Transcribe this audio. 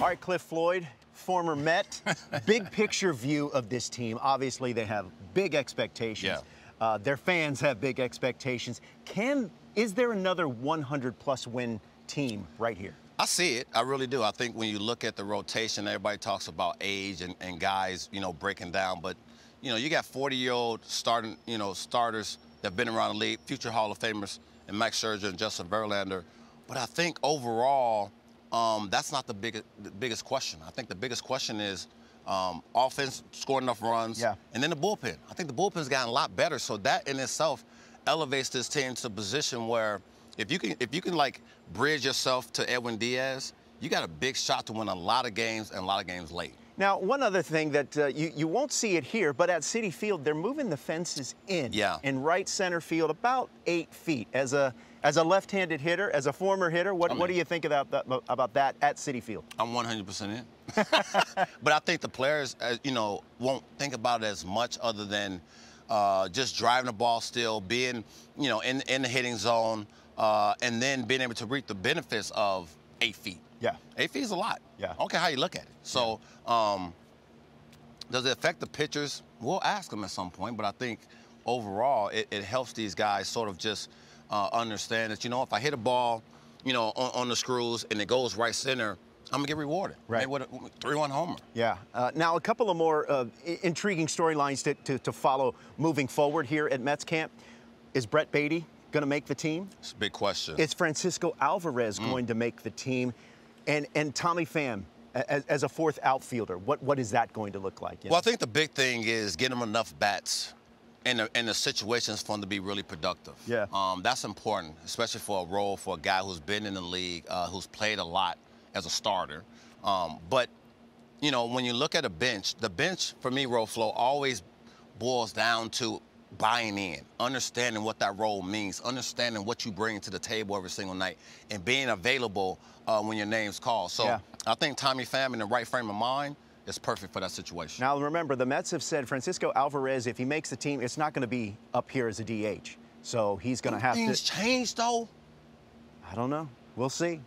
All right, Cliff Floyd, former Met, big picture view of this team. Obviously, they have big expectations. Yeah. Uh, their fans have big expectations. Can is there another 100 plus win team right here? I see it. I really do. I think when you look at the rotation, everybody talks about age and, and guys, you know, breaking down. But, you know, you got 40-year-old starting, you know, starters that've been around the league, future Hall of Famers, and Max Scherzer and Justin Verlander. But I think overall, um, that's not the biggest the biggest question. I think the biggest question is um, offense scoring enough runs, Yeah. and then the bullpen. I think the bullpen's gotten a lot better. So that in itself elevates this team to a position where if you can if you can like bridge yourself to Edwin Diaz, you got a big shot to win a lot of games and a lot of games late. Now, one other thing that uh, you, you won't see it here, but at Citi Field, they're moving the fences in. Yeah. In right center field, about eight feet. As a as a left-handed hitter, as a former hitter, what, I what do you think about that, about that at Citi Field? I'm 100% in. but I think the players, uh, you know, won't think about it as much other than uh, just driving the ball still, being, you know, in, in the hitting zone, uh, and then being able to reap the benefits of eight feet. Yeah. Eight feet is a lot. Yeah. I don't care how you look at it. So, um, does it affect the pitchers? We'll ask them at some point, but I think overall it, it helps these guys sort of just uh, understand that, you know, if I hit a ball, you know, on, on the screws and it goes right center, I'm gonna get rewarded. Right. With a three-one homer. Yeah. Uh, now, a couple of more uh, intriguing storylines to, to, to follow moving forward here at Mets camp. Is Brett Baty going to make the team? It's a big question. Is Francisco Alvarez Mm. going to make the team? And and Tommy Pham as, as a fourth outfielder, what what is that going to look like? you Well, I think the big thing is getting them enough bats in the, in the situations for them to be really productive. Yeah. Um, that's important, especially for a role for a guy who's been in the league, uh, who's played a lot as a starter. Um, but, you know, when you look at a bench, the bench, for me, Roflo, always boils down to buying in, understanding what that role means, understanding what you bring to the table every single night, and being available uh, when your name's called. So Yeah. I think Tommy Pham in the right frame of mind is perfect for that situation. Now remember, the Mets have said Francisco Alvarez, if he makes the team, it's not going to be up here as a DH. So he's going to have Things to. changed though. I don't know. We'll see.